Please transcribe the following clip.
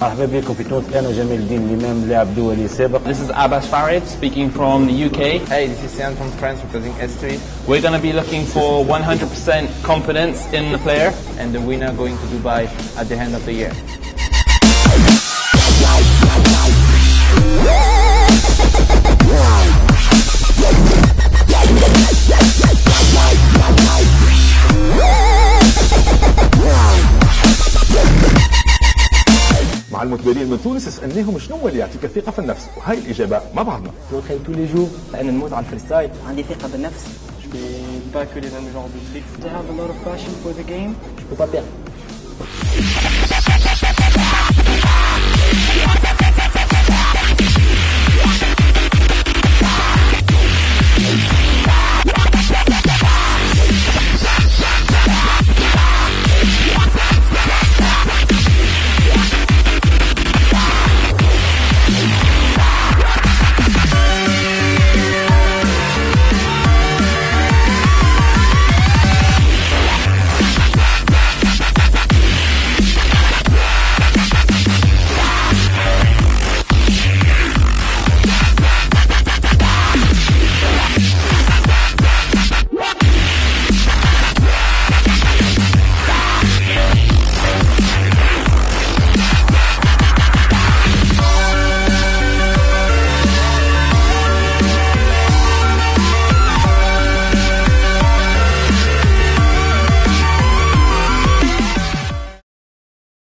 مرحبا بكم في تونس انا جمال الدين الامام لاعب دولي سابق This is Abbas Farid speaking from the UK. Hey, this is Sian from France representing S3 We're going to be looking for 100% confidence in the player. and the winner going to Dubai at the end of the year. مع من تونس سالناهم شنو هو اللي يعطيك الثقة في النفس وهاي الإجابة مع بعضنا tous les jours لأن نموت على الفريستايل عندي ثقة بالنفس pas que les mêmes genres de tricks. To have a lot of passion for the game Je peux pas perdre.